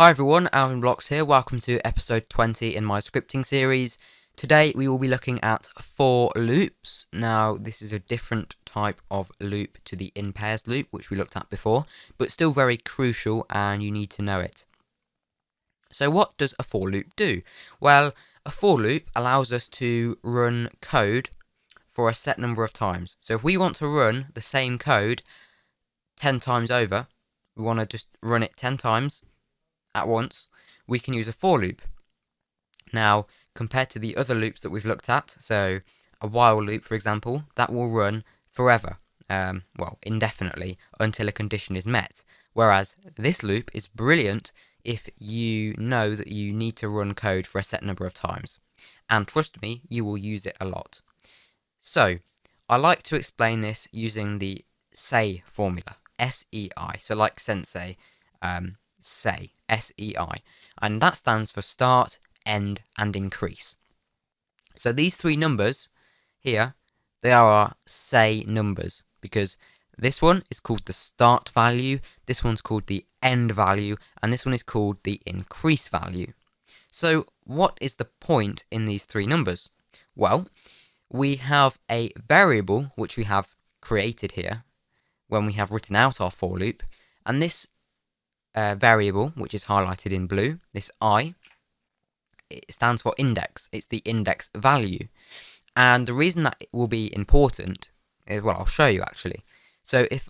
Hi everyone, AlvinBlox here. Welcome to episode 20 in my scripting series. Today we will be looking at for loops. Now this is a different type of loop to the in pairs loop which we looked at before, but still very crucial and you need to know it. So what does a for loop do? Well, a for loop allows us to run code for a set number of times. So if we want to run the same code 10 times over, we want to just run it 10 times at once, we can use a for loop. Now, compared to the other loops that we've looked at, so a while loop, for example, that will run forever, um, well, indefinitely, until a condition is met. Whereas this loop is brilliant if you know that you need to run code for a set number of times. And trust me, you will use it a lot. So, I like to explain this using the say formula, S-E-I, so like sensei, um, SEI, S-E-I, and that stands for start, end, and increase. So these three numbers here, they are our SEI numbers, because this one is called the start value, this one's called the end value, and this one is called the increase value. So what is the point in these three numbers? Well, we have a variable which we have created here when we have written out our for loop, and this uh, variable, which is highlighted in blue, this i, it stands for index. It's the index value. And the reason that it will be important is, well, I'll show you actually. So if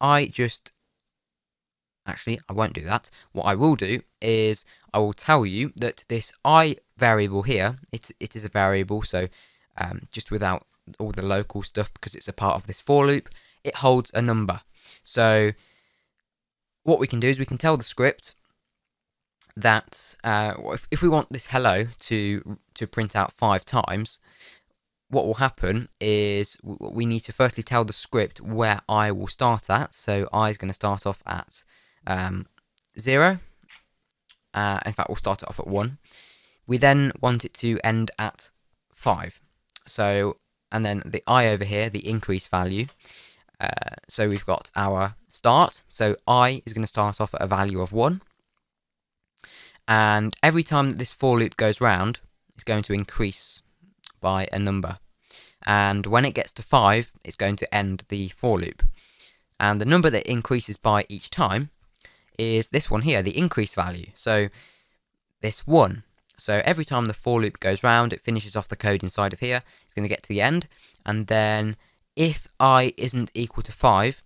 I just, actually, I won't do that. What I will do is I will tell you that this i variable here, it's, it is a variable, so um, just without all the local stuff because it's a part of this for loop, it holds a number. So what we can do is we can tell the script that uh, if, if we want this hello to to print out five times, what will happen is we need to firstly tell the script where i will start at. So i is going to start off at um, zero. Uh, in fact, we'll start it off at one. We then want it to end at five. So, and then the i over here, the increase value. Uh, so we've got our start. So i is going to start off at a value of 1. And every time that this for loop goes round, it's going to increase by a number. And when it gets to 5, it's going to end the for loop. And the number that increases by each time is this one here, the increase value. So this 1. So every time the for loop goes round, it finishes off the code inside of here. It's going to get to the end. And then if i isn't mm. equal to 5,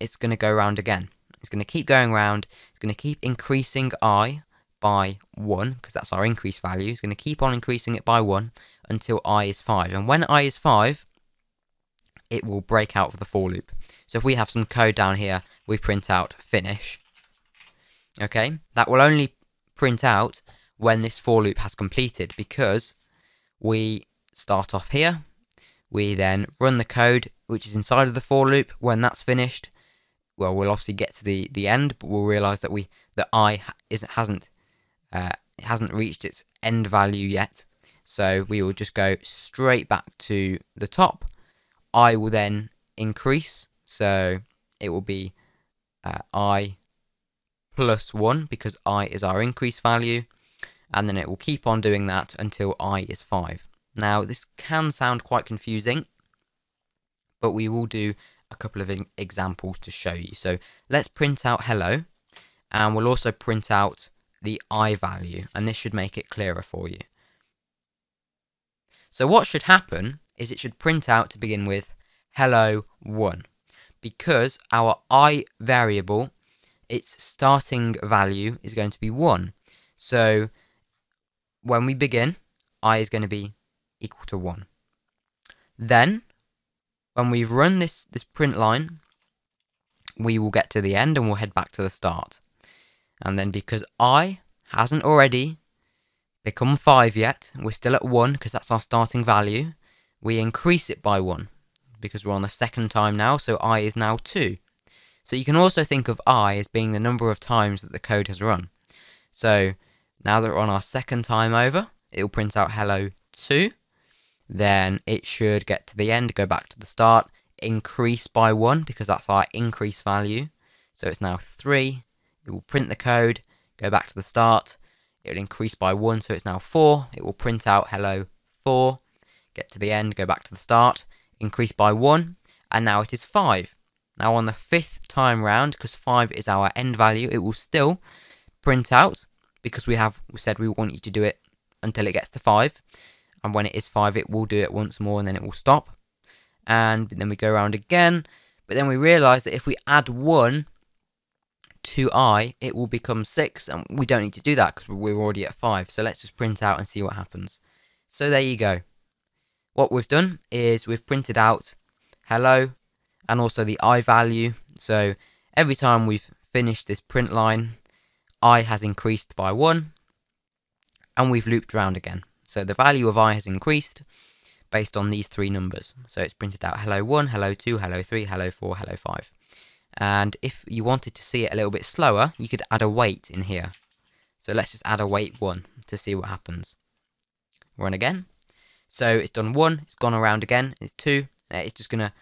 it's going to go around again. It's going to keep going around. It's going to keep increasing i by 1, because that's our increase value. It's going to keep on increasing it by 1 until i is 5. And when i is 5, it will break out of the for loop. So if we have some code down here, we print out finish. Okay, that will only print out when this for loop has completed because we start off here, we then run the code which is inside of the for loop. When that's finished, well, we'll obviously get to the, the end, but we'll realize that we that i isn't hasn't uh, hasn't reached its end value yet. So we will just go straight back to the top. i will then increase, so it will be uh, i plus 1 because i is our increase value, and then it will keep on doing that until i is 5. Now, this can sound quite confusing, but we will do a couple of examples to show you. So let's print out hello, and we'll also print out the i value, and this should make it clearer for you. So what should happen is it should print out to begin with hello 1, because our i variable, its starting value is going to be 1. So when we begin, i is going to be equal to 1. Then, when we've run this, this print line, we will get to the end and we'll head back to the start. And then because i hasn't already become 5 yet, we're still at 1 because that's our starting value, we increase it by 1 because we're on the second time now, so i is now 2. So you can also think of i as being the number of times that the code has run. So now that we're on our second time over, it will print out hello 2 then it should get to the end, go back to the start, increase by 1 because that's our increase value. So it's now 3. It will print the code, go back to the start, it will increase by 1, so it's now 4. It will print out hello 4, get to the end, go back to the start, increase by 1, and now it is 5. Now on the fifth time round, because 5 is our end value, it will still print out, because we have we said we want you to do it until it gets to 5. And when it is 5, it will do it once more, and then it will stop. And then we go around again, but then we realise that if we add 1 to i, it will become 6, and we don't need to do that because we're already at 5. So let's just print out and see what happens. So there you go. What we've done is we've printed out hello and also the i value. So every time we've finished this print line, i has increased by 1, and we've looped around again. So the value of i has increased based on these three numbers. So it's printed out hello 1, hello 2, hello 3, hello 4, hello 5. And if you wanted to see it a little bit slower, you could add a wait in here. So let's just add a wait 1 to see what happens. Run again. So it's done 1, it's gone around again, it's 2, uh, it's just going to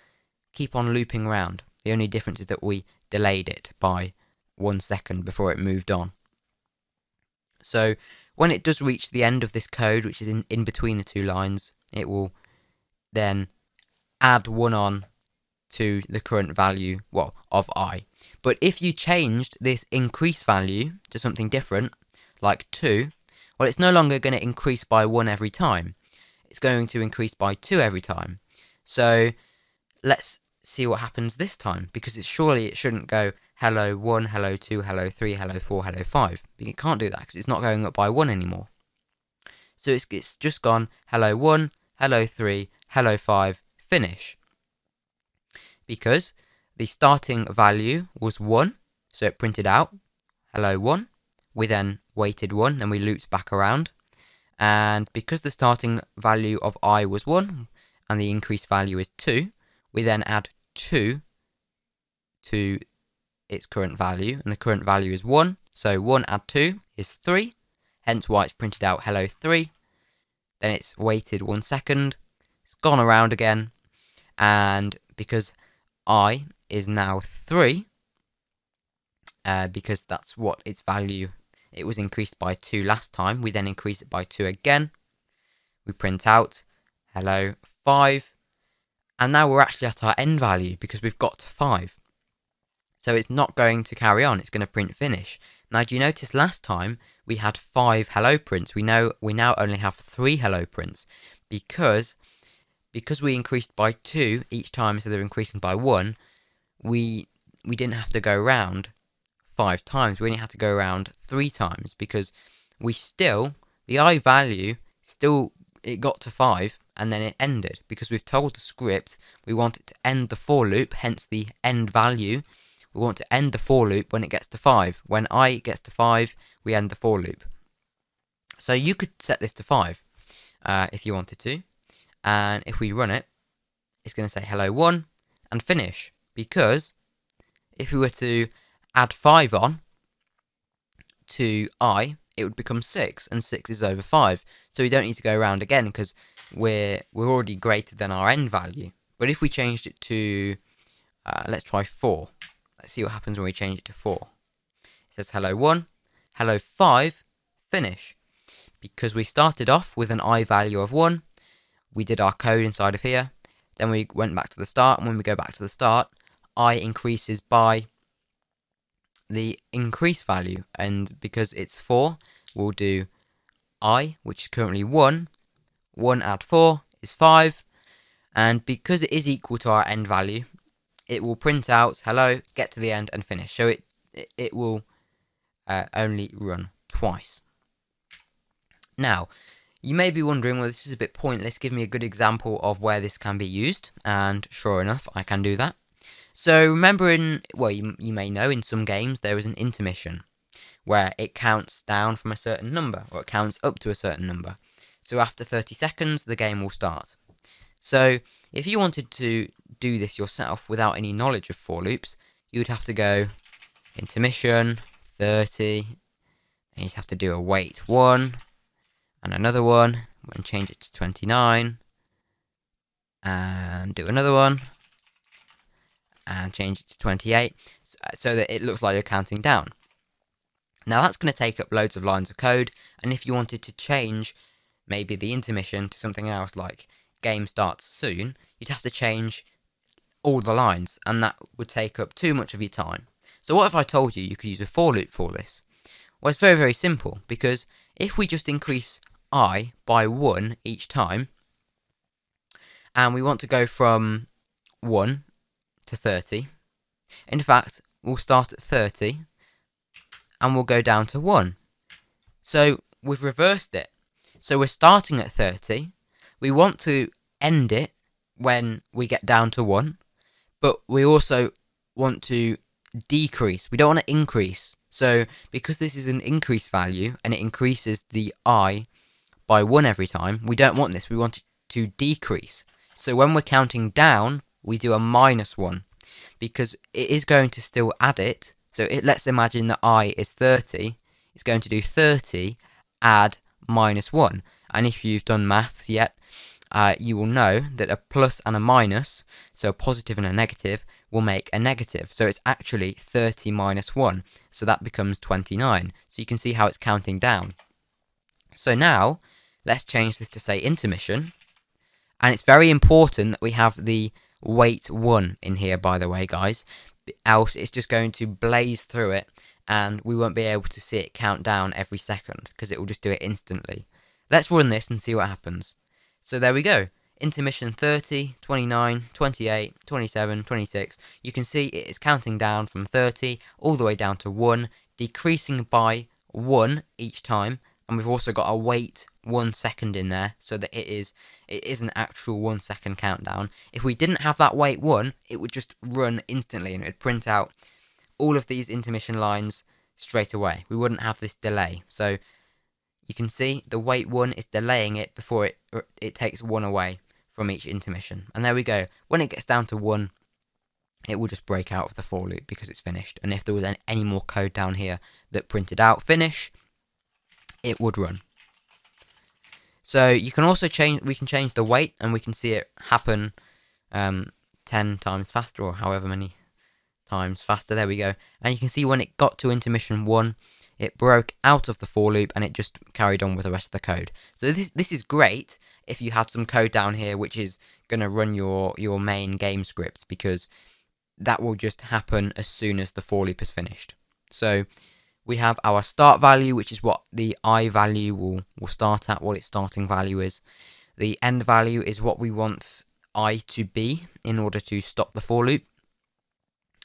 keep on looping around. The only difference is that we delayed it by one second before it moved on. So when it does reach the end of this code, which is in, in between the two lines, it will then add one on to the current value, well, of i. But if you changed this increase value to something different, like 2, well, it's no longer going to increase by 1 every time. It's going to increase by 2 every time. So let's see what happens this time, because it surely it shouldn't go hello 1, hello 2, hello 3, hello 4, hello 5. It can't do that because it's not going up by 1 anymore. So it's, it's just gone hello 1, hello 3, hello 5, finish. Because the starting value was 1, so it printed out hello 1. We then waited 1, then we looped back around. And because the starting value of i was 1, and the increased value is 2, we then add 2 to its current value, and the current value is 1. So 1 add 2 is 3, hence why it's printed out hello 3. Then it's waited one second, it's gone around again, and because i is now 3, uh, because that's what its value, it was increased by 2 last time, we then increase it by 2 again, we print out hello 5, and now we're actually at our end value because we've got to 5. So it's not going to carry on, it's going to print finish. Now do you notice last time we had 5 hello prints, we know we now only have 3 hello prints because because we increased by 2 each time instead of increasing by 1, we we didn't have to go around 5 times, we only had to go around 3 times because we still, the i value still, it got to 5 and then it ended because we've told the script we want it to end the for loop, hence the end value. We want to end the for loop when it gets to 5. When i gets to 5, we end the for loop. So you could set this to 5 uh, if you wanted to. And if we run it, it's going to say hello 1 and finish. Because if we were to add 5 on to i, it would become 6, and 6 is over 5. So we don't need to go around again because we're, we're already greater than our end value. But if we changed it to, uh, let's try 4. Let's see what happens when we change it to 4. It says hello 1, hello 5, finish. Because we started off with an i value of 1, we did our code inside of here, then we went back to the start, and when we go back to the start, i increases by the increase value, and because it's 4, we'll do i, which is currently 1, 1 add 4 is 5, and because it is equal to our end value, it will print out hello, get to the end, and finish. So it, it, will uh, only run twice. Now, you may be wondering, well, this is a bit pointless. Give me a good example of where this can be used. And sure enough, I can do that. So remember in, well, you, you may know in some games there is an intermission where it counts down from a certain number or it counts up to a certain number. So after 30 seconds, the game will start. So if you wanted to do this yourself without any knowledge of for loops, you'd have to go intermission, 30, then you'd have to do a wait 1, and another one, and change it to 29, and do another one, and change it to 28, so that it looks like you're counting down. Now that's going to take up loads of lines of code, and if you wanted to change maybe the intermission to something else like game starts soon, you'd have to change all the lines, and that would take up too much of your time. So what if I told you you could use a for loop for this? Well, it's very, very simple, because if we just increase i by 1 each time, and we want to go from 1 to 30, in fact, we'll start at 30, and we'll go down to 1. So we've reversed it. So we're starting at 30, we want to end it when we get down to 1, but we also want to decrease. We don't want to increase. So because this is an increase value and it increases the i by 1 every time, we don't want this. We want it to decrease. So when we're counting down, we do a minus 1 because it is going to still add it. So it, let's imagine that i is 30. It's going to do 30 add minus 1. And if you've done maths yet, uh, you will know that a plus and a minus, so a positive and a negative, will make a negative. So it's actually 30 minus 1. So that becomes 29. So you can see how it's counting down. So now, let's change this to say intermission. And it's very important that we have the wait 1 in here, by the way, guys. Else it's just going to blaze through it and we won't be able to see it count down every second because it will just do it instantly. Let's run this and see what happens. So there we go. Intermission 30, 29, 28, 27, 26. You can see it is counting down from 30 all the way down to 1, decreasing by 1 each time. And we've also got a wait 1 second in there so that it is it is an actual 1 second countdown. If we didn't have that wait 1, it would just run instantly and it would print out all of these intermission lines straight away. We wouldn't have this delay. So you can see the wait one is delaying it before it it takes one away from each intermission. And there we go. When it gets down to one, it will just break out of the for loop because it's finished. And if there was any, more code down here that printed out finish, it would run. So you can also change, we can change the wait and we can see it happen um, 10 times faster or however many times faster. There we go. And you can see when it got to intermission 1, it broke out of the for loop and it just carried on with the rest of the code. So this, this is great if you had some code down here which is going to run your, your main game script because that will just happen as soon as the for loop is finished. So we have our start value, which is what the i value will, will start at, what its starting value is. The end value is what we want i to be in order to stop the for loop.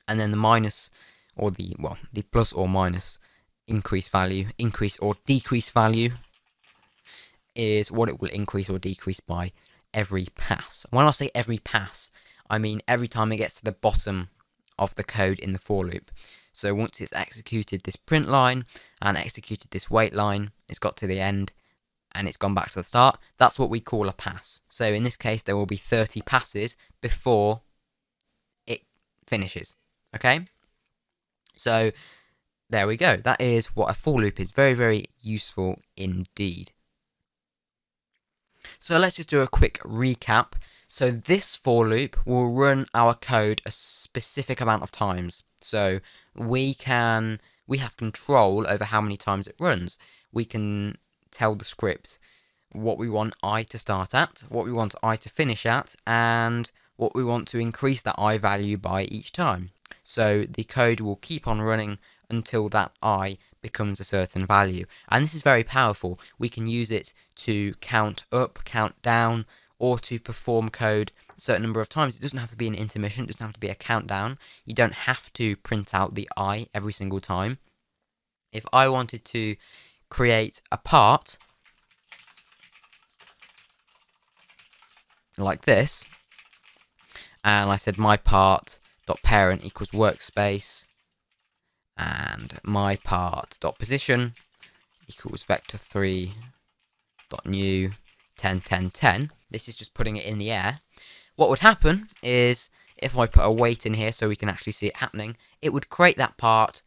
And then the minus, or the, well, the plus or minus increase value, increase or decrease value is what it will increase or decrease by every pass. When I say every pass, I mean every time it gets to the bottom of the code in the for loop. So once it's executed this print line and executed this wait line, it's got to the end and it's gone back to the start. That's what we call a pass. So in this case, there will be 30 passes before it finishes. Okay? So there we go. That is what a for loop is. Very, very useful indeed. So let's just do a quick recap. So this for loop will run our code a specific amount of times. So we can we have control over how many times it runs. We can tell the script what we want i to start at, what we want i to finish at, and what we want to increase that i value by each time. So the code will keep on running until that i becomes a certain value. And this is very powerful. We can use it to count up, count down, or to perform code a certain number of times. It doesn't have to be an intermission, it doesn't have to be a countdown. You don't have to print out the i every single time. If I wanted to create a part like this, and I said my part dot parent equals workspace and my part dot position equals vector 3 dot new 10 10 10 this is just putting it in the air. What would happen is if I put a wait in here so we can actually see it happening it would create that part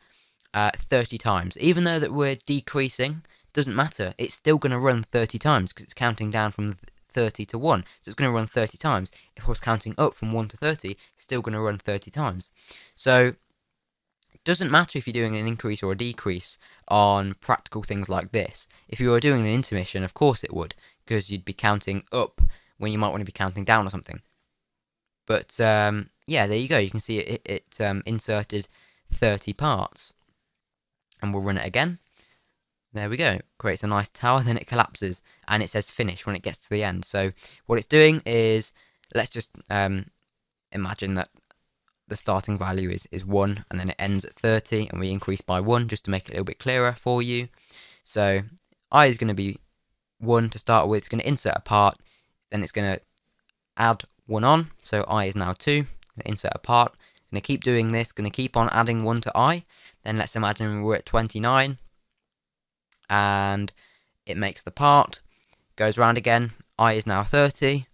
uh, 30 times. Even though that we're decreasing doesn't matter. It's still going to run 30 times because it's counting down from 30 to 1 so it's going to run 30 times. If I was counting up from 1 to 30 it's still going to run 30 times. So doesn't matter if you're doing an increase or a decrease on practical things like this. If you were doing an intermission, of course it would, because you'd be counting up when you might want to be counting down or something. But um, yeah, there you go. You can see it, it um, inserted 30 parts. And we'll run it again. There we go. Creates a nice tower, then it collapses, and it says finish when it gets to the end. So what it's doing is, let's just um, imagine that the starting value is, is 1, and then it ends at 30, and we increase by 1 just to make it a little bit clearer for you. So i is going to be 1 to start with. It's going to insert a part, then it's going to add 1 on, so i is now 2. Insert a part. Going to keep doing this, going to keep on adding 1 to i. Then let's imagine we're at 29 and it makes the part, goes around again, i is now 30,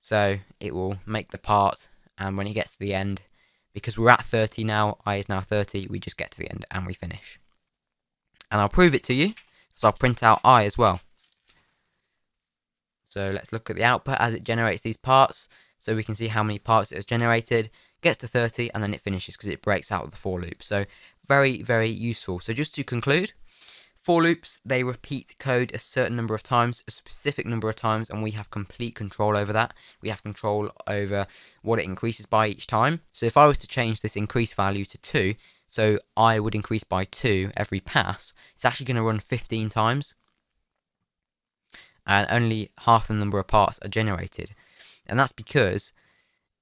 so it will make the part, and when it gets to the end, because we're at 30 now, i is now 30, we just get to the end and we finish. And I'll prove it to you, because I'll print out i as well. So let's look at the output as it generates these parts, so we can see how many parts it has generated, gets to 30, and then it finishes because it breaks out of the for loop. So very, very useful. So just to conclude, For loops, they repeat code a certain number of times, a specific number of times, and we have complete control over that. We have control over what it increases by each time. So if I was to change this increase value to 2, so I would increase by 2 every pass, it's actually going to run 15 times. And only half the number of parts are generated. And that's because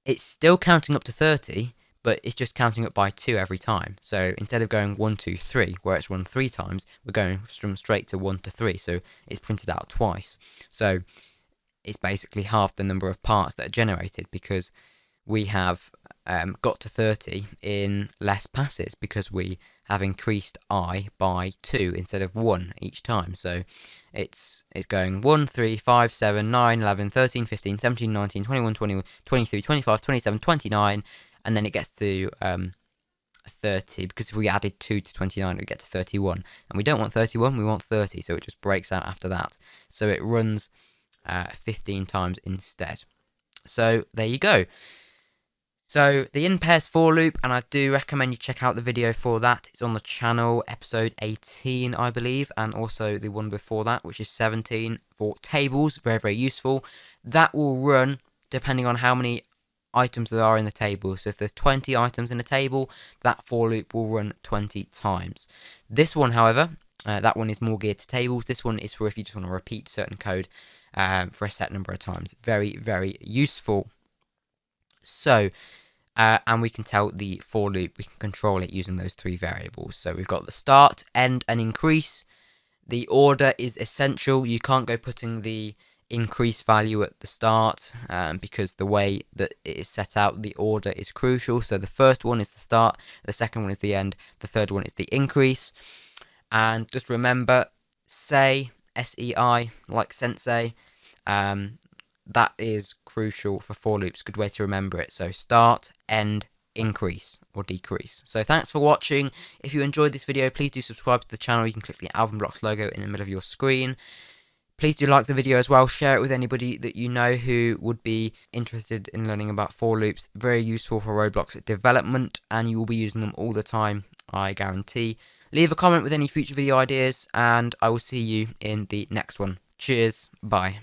it's still counting up to 30, but it's just counting up by 2 every time. So instead of going 1, 2, 3, where it's run 3 times, we're going from straight to 1 to 3, so it's printed out twice. So it's basically half the number of parts that are generated because we have um, got to 30 in less passes because we have increased i by 2 instead of 1 each time. So it's it's going 1, 3, 5, 7, 9, 11, 13, 15, 17, 19, 21, 20, 23, 25, 27, 29, and then it gets to um, 30 because if we added 2 to 29 we get to 31 and we don't want 31 we want 30 so it just breaks out after that. So it runs uh, 15 times instead. So there you go. So the in pairs for loop and I do recommend you check out the video for that. It's on the channel episode 18 I believe and also the one before that which is 17 for tables. Very very useful. That will run depending on how many items that are in the table. So if there's 20 items in a table, that for loop will run 20 times. This one, however, uh, that one is more geared to tables. This one is for if you just want to repeat certain code um, for a set number of times. Very, very useful. So, uh, and we can tell the for loop, we can control it using those three variables. So we've got the start, end, and increase. The order is essential. You can't go putting the increase value at the start um, because the way that it is set out, the order is crucial. So the first one is the start, the second one is the end, the third one is the increase. And just remember, say, S-E-I, like sensei, um, that is crucial for for loops. Good way to remember it. So start, end, increase or decrease. So thanks for watching. If you enjoyed this video, please do subscribe to the channel. You can click the AlvinBlox logo in the middle of your screen. Please do like the video as well, share it with anybody that you know who would be interested in learning about for loops. Very useful for Roblox development and you will be using them all the time, I guarantee. Leave a comment with any future video ideas and I will see you in the next one. Cheers, bye.